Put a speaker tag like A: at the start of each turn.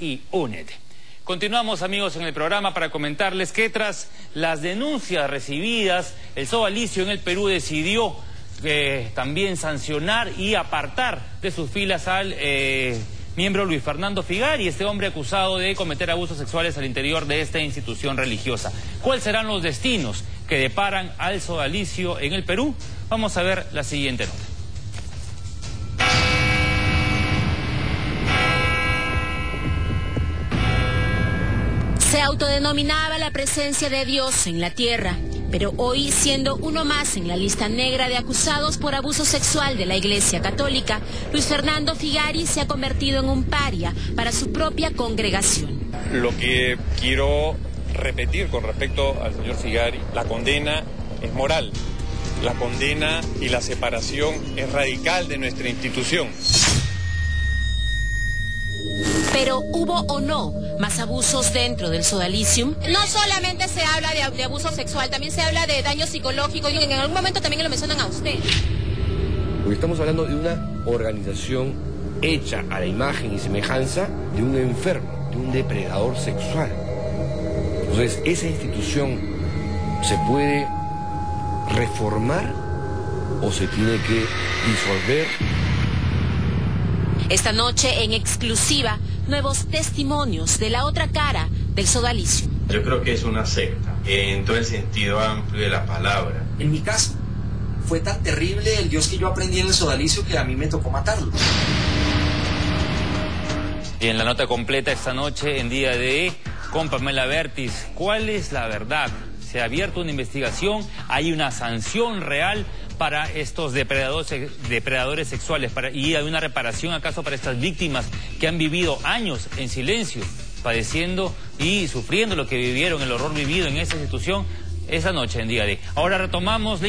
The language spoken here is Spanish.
A: y únete. Continuamos amigos en el programa para comentarles que tras las denuncias recibidas, el Sodalicio en el Perú decidió eh, también sancionar y apartar de sus filas al eh, miembro Luis Fernando Figari, este hombre acusado de cometer abusos sexuales al interior de esta institución religiosa. ¿Cuáles serán los destinos que deparan al Sodalicio en el Perú? Vamos a ver la siguiente nota.
B: Se autodenominaba la presencia de Dios en la tierra, pero hoy siendo uno más en la lista negra de acusados por abuso sexual de la Iglesia Católica, Luis Fernando Figari se ha convertido en un paria para su propia congregación.
C: Lo que quiero repetir con respecto al señor Figari, la condena es moral, la condena y la separación es radical de nuestra institución.
B: Pero hubo o no más abusos dentro del sodalicium.
D: No solamente se habla de, abuso sexual, también se habla de daño psicológico y en algún momento también lo mencionan a usted.
E: Porque estamos hablando de una organización hecha a la imagen y semejanza de un enfermo, de un depredador sexual. Entonces, esa institución se puede reformar o se tiene que disolver
B: esta noche en exclusiva, nuevos testimonios de la otra cara del sodalicio.
F: Yo creo que es una secta, en todo el sentido amplio de la palabra.
G: En mi caso, fue tan terrible el Dios que yo aprendí en el sodalicio que a mí me tocó matarlo.
A: Y en la nota completa esta noche, en día de con Pamela Vertis, ¿cuál es la verdad? Se ha abierto una investigación, hay una sanción real para estos depredadores, depredadores sexuales para, y hay una reparación acaso para estas víctimas que han vivido años en silencio, padeciendo y sufriendo lo que vivieron, el horror vivido en esa institución esa noche en día de. Ahora retomamos la